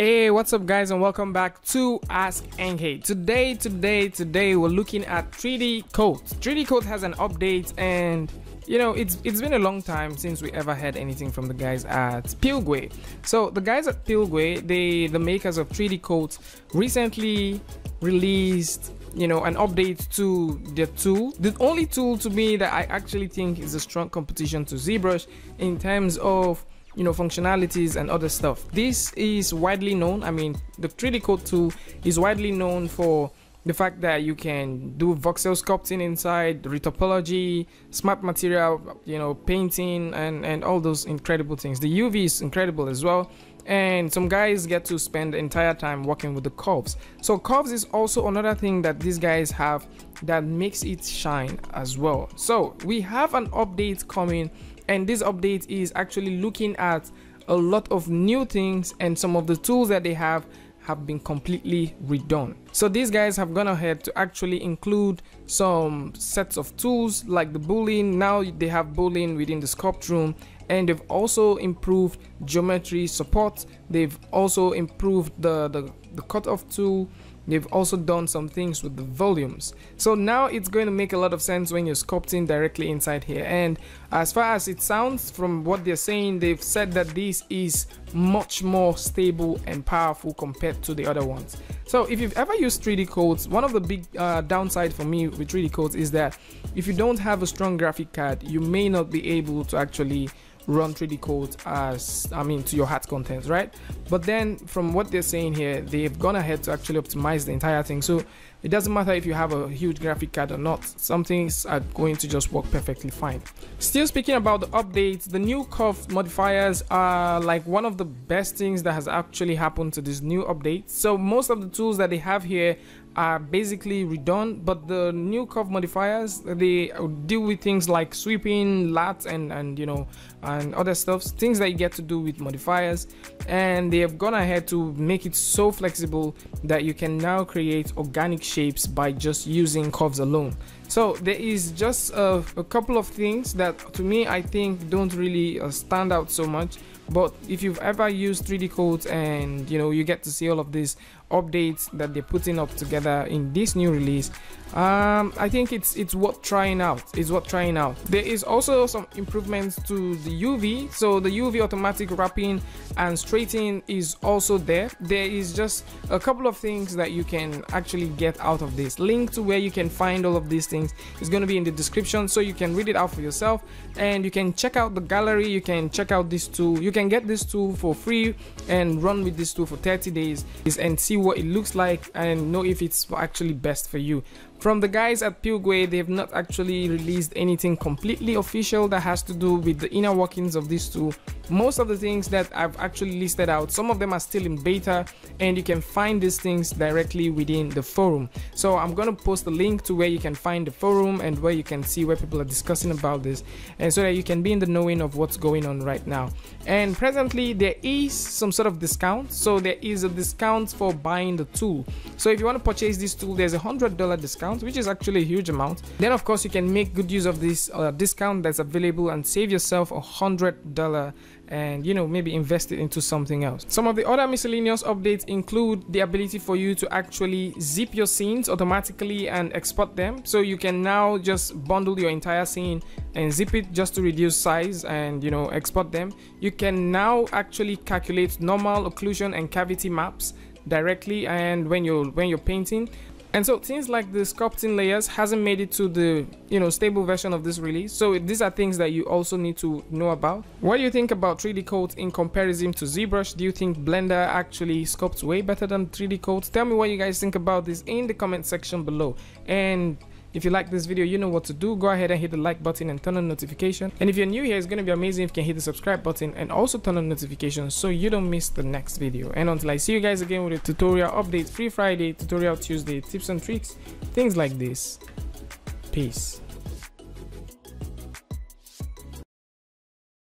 Hey, what's up guys and welcome back to Ask NK. Today, today, today we're looking at 3D Coat. 3D Coat has an update and you know, it's it's been a long time since we ever had anything from the guys at Pilgway. So the guys at Pilgway, they the makers of 3D Coat recently released you know an update to their tool the only tool to me that i actually think is a strong competition to zbrush in terms of you know functionalities and other stuff. This is widely known i mean the 3d coat tool is widely known for the fact that you can do voxel sculpting inside retopology smart material you know painting and and all those incredible things. The uv is incredible as well and some guys get to spend the entire time working with the curves. So curves is also another thing that these guys have that makes it shine as well. So we have an update coming and this update is actually looking at a lot of new things and some of the tools that they have have been completely redone. So these guys have gone ahead to actually include some sets of tools like the boolean. Now they have boolean within the sculpt room and they've also improved geometry support. They've also improved the the, the cutoff tool They've also done some things with the volumes. So now it's going to make a lot of sense when you're sculpting directly inside here. And as far as it sounds from what they're saying, they've said that this is much more stable and powerful compared to the other ones. So if you've ever used 3D Coats, one of the big uh, downside for me with 3D Coats is that if you don't have a strong graphic card, you may not be able to actually run 3D Coat as I mean to your hat content, right? But then from what they're saying here, they've gone ahead to actually optimize the entire thing. So it doesn't matter if you have a huge graphic card or not, some things are going to just work perfectly fine. Still speaking about the updates, the new curve modifiers are like one of the best things that has actually happened to this new update. So most of the tools that they have here are basically redone but the new curve modifiers they deal with things like sweeping lats and and you know and other stuff things that you get to do with modifiers and they have gone ahead to make it so flexible that you can now create organic shapes by just using curves alone. So there is just a, a couple of things that to me i think don't really uh, stand out so much. But if you've ever used 3d coats and you know you get to see all of these updates that they're putting up together in this new release um, i think it's it's worth trying out. It's worth trying out. There is also some improvements to the uv so the uv automatic wrapping and straightening is also there. There is just a couple of things that you can actually get out of this. Link to where you can find all of these things is going to be in the description so you can read it out for yourself. And you can check out the gallery. You can check out this tool. You can get this tool for free and run with this tool for 30 days and see what it looks like and know if it's actually best for you from the guys at Pilgway, they've not actually released anything completely official that has to do with the inner workings of this tool. Most of the things that I've actually listed out, some of them are still in beta and you can find these things directly within the forum. So I'm going to post a link to where you can find the forum and where you can see where people are discussing about this and so that you can be in the knowing of what's going on right now. And presently there is some sort of discount. So there is a discount for buying the tool. So if you want to purchase this tool, there's a hundred dollar discount which is actually a huge amount. Then of course you can make good use of this uh, discount that's available and save yourself a hundred dollar and you know maybe invest it into something else. Some of the other miscellaneous updates include the ability for you to actually zip your scenes automatically and export them. So you can now just bundle your entire scene and zip it just to reduce size and you know export them. You can now actually calculate normal occlusion and cavity maps directly and when you're when you're painting. And so things like the sculpting layers hasn't made it to the you know stable version of this release. So these are things that you also need to know about. What do you think about 3d coats in comparison to zbrush? Do you think blender actually sculpts way better than 3d coats tell me what you guys think about this in the comment section below. And if you like this video, you know what to do. Go ahead and hit the like button and turn on notification. And if you're new here, it's going to be amazing if you can hit the subscribe button and also turn on notifications so you don't miss the next video. And until I see you guys again with a tutorial update, free Friday, tutorial Tuesday, tips and tricks, things like this. Peace.